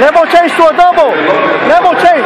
Level change to a double. Level change.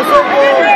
eu sou bom.